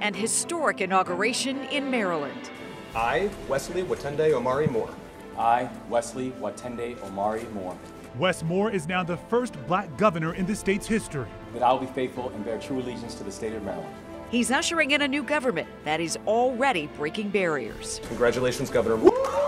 and historic inauguration in Maryland. I, Wesley Watende Omari Moore. I, Wesley Watende Omari Moore. Wes Moore is now the first black governor in the state's history. That I will be faithful and bear true allegiance to the state of Maryland. He's ushering in a new government that is already breaking barriers. Congratulations, Governor Moore.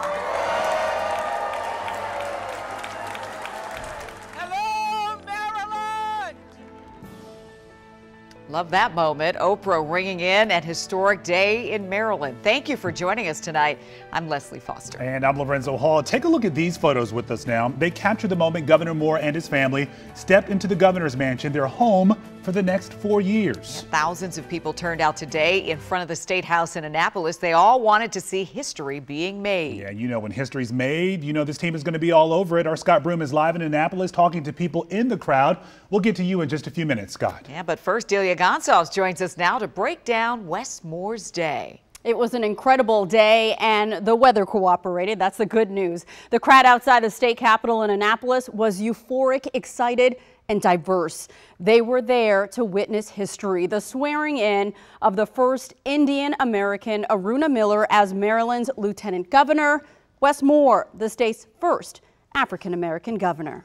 Love that moment. Oprah ringing in an historic day in Maryland. Thank you for joining us tonight. I'm Leslie Foster. And I'm Lorenzo Hall. Take a look at these photos with us now. They capture the moment Governor Moore and his family stepped into the governor's mansion, their home for the next four years. Thousands of people turned out today in front of the State House in Annapolis. They all wanted to see history being made. Yeah, you know, when history's made, you know this team is going to be all over it. Our Scott Broom is live in Annapolis talking to people in the crowd. We'll get to you in just a few minutes, Scott. Yeah, but first, Delia Gonçalves joins us now to break down Wes Moore's day. It was an incredible day and the weather cooperated. That's the good news. The crowd outside the state capitol in Annapolis was euphoric, excited, and diverse. They were there to witness history, the swearing in of the first Indian American Aruna Miller as Maryland's lieutenant governor, Wes Moore, the state's first African American governor.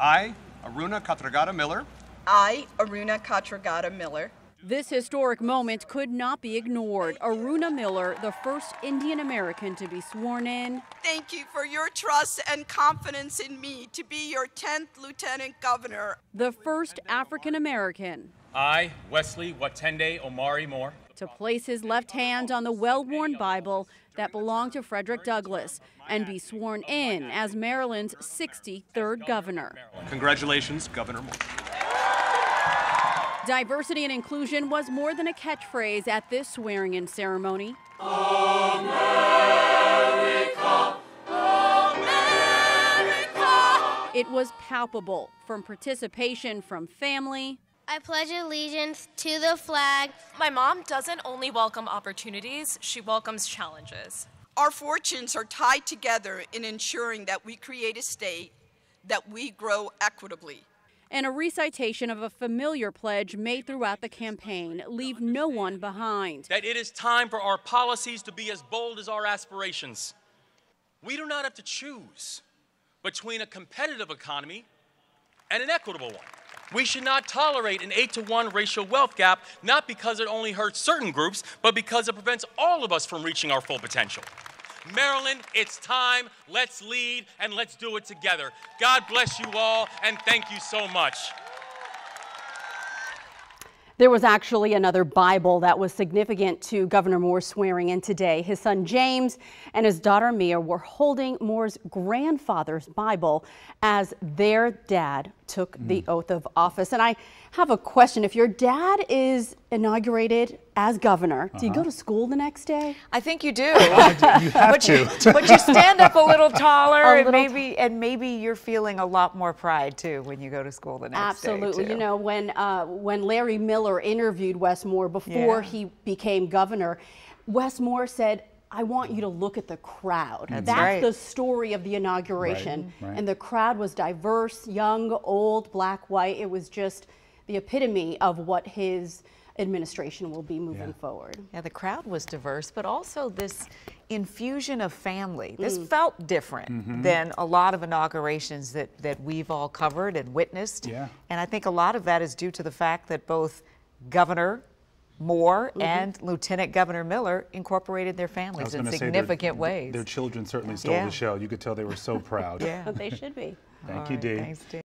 I, Aruna Katragadda Miller. I, Aruna Katragadda Miller. This historic moment could not be ignored. Aruna Miller, the first Indian American to be sworn in. Thank you for your trust and confidence in me to be your 10th Lieutenant Governor. The first African American. I, Wesley Watende Omari Moore. To place his left hand on the well worn Bible that belonged to Frederick Douglass and be sworn in as Maryland's 63rd governor. Congratulations, Governor Moore. Diversity and inclusion was more than a catchphrase at this swearing in ceremony. America, America. It was palpable from participation from family. I pledge allegiance to the flag. My mom doesn't only welcome opportunities, she welcomes challenges. Our fortunes are tied together in ensuring that we create a state that we grow equitably and a recitation of a familiar pledge made throughout the campaign leave no one behind. That it is time for our policies to be as bold as our aspirations. We do not have to choose between a competitive economy and an equitable one. We should not tolerate an 8 to 1 racial wealth gap, not because it only hurts certain groups, but because it prevents all of us from reaching our full potential. Maryland, it's time. Let's lead and let's do it together. God bless you all and thank you so much. There was actually another Bible that was significant to Governor Moore's swearing in today. His son James and his daughter Mia were holding Moore's grandfather's Bible as their dad took mm. the oath of office. And I have a question. If your dad is inaugurated as governor, uh-huh. do you go uh-huh. to school the next day? I think you do. you have but to. You, but you stand up a little taller a and little maybe and maybe you're feeling a lot more pride too when you go to school the next Absolutely. day. Absolutely. You know, when uh, when Larry Miller interviewed Wes Moore before yeah. he became governor, Wes Moore said, I want you to look at the crowd. That's, That's right. the story of the inauguration. Right, right. And the crowd was diverse, young, old, black, white. It was just the epitome of what his administration will be moving yeah. forward. Yeah, the crowd was diverse, but also this infusion of family. This mm. felt different mm -hmm. than a lot of inaugurations that, that we've all covered and witnessed. Yeah. And I think a lot of that is due to the fact that both Governor Moore mm -hmm. and Lieutenant Governor Miller incorporated their families in significant their, ways. Their children certainly stole yeah. the show. You could tell they were so proud. yeah. But they should be. Thank All you, right, Dee. Thanks, Dee.